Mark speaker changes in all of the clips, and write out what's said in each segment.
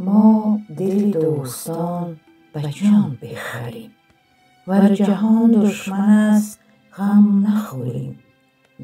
Speaker 1: ما دل دوستان به جان بخریم. ور جهان دشمن است غم نخوریم.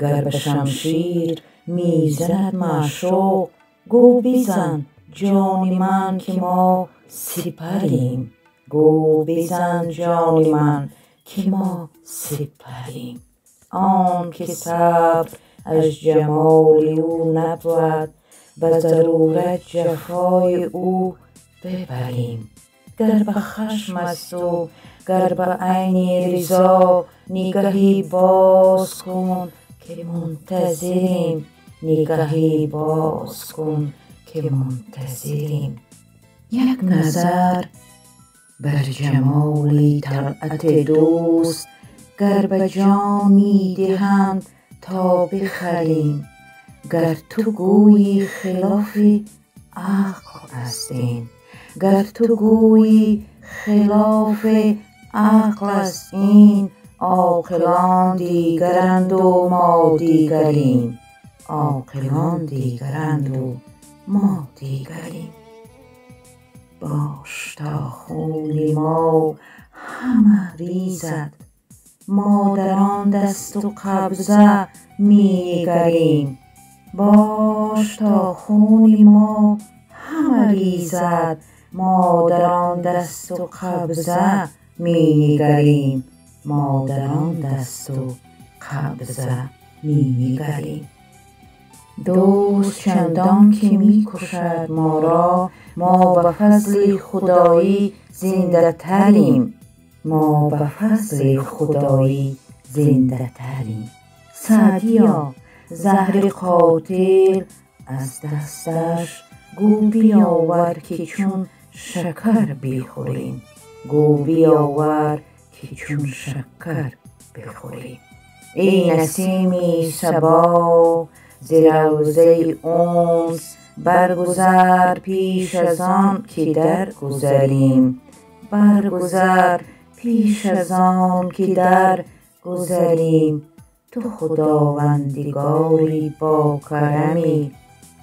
Speaker 1: گر به شمشیر می زند معشوق گو بزن جان من که ما سپریم. گو بزن جان من که ما سپریم. آنک صبر از جمال او نبود به ضرورت جفای او ببریم. گر به خشم است و گر به عین رضا نگهی باز کن که منتظریم. نگهی باز کن که منتظریم. یک نظر بر جمال طلعت دوست گر به جان می دهند تا بخریم. گر تو گویی خلاف عقل است این گر تو گویی خلاف عقل است این عاقلان دیگرند و ما دیگریم. عاقلان دیگرند و ما دیگریم. باش تا خون ما همه ریزد. ما دست و قبضه می نگریم باش تا خون ما همه ریزد ما در آن دست و قبضه می نگریم ما در آن دست و قبضه می نگریم دوست چندان که می کشد ما را ما به فضل خدایی زنده تریم ما به فضل خدایی زنده تریم سعدیا زهر قاتل از دستش گو بیاور که چون شکر بخوریم. گو بیاور که چون شکر بخوریم. ای نسیم صبا ز روضه انس برگذر پیش از آن که درگذریم. برگذر پیش از آن که درگذریم. تو خداوندگاری باکرمی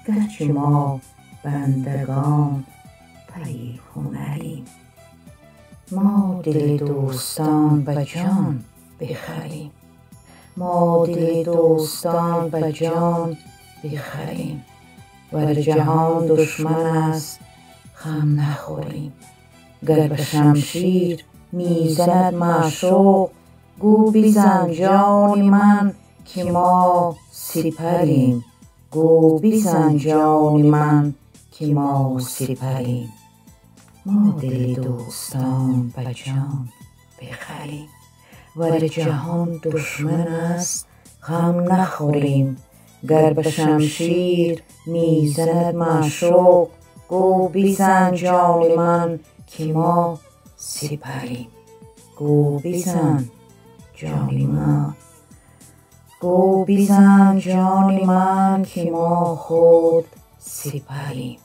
Speaker 1: گرچه ما بندگان پی هنریم ما دل دوستان به جان بخریم. ما دل دوستان به جان بخریم. ور جهان دشمن است غم نخوریم. گر به شمشیر می زند معشوق گو بزن جان من که ما سپریم. گو بزن جان من که ما سپریم. ما دل دوستان به جان بخریم. ور جهان دشمن است غم نخوریم. گر به شمشیر می زند معشوق گو بزن جان من که ما سپریم. گو بزن جان من که ما خود سپریم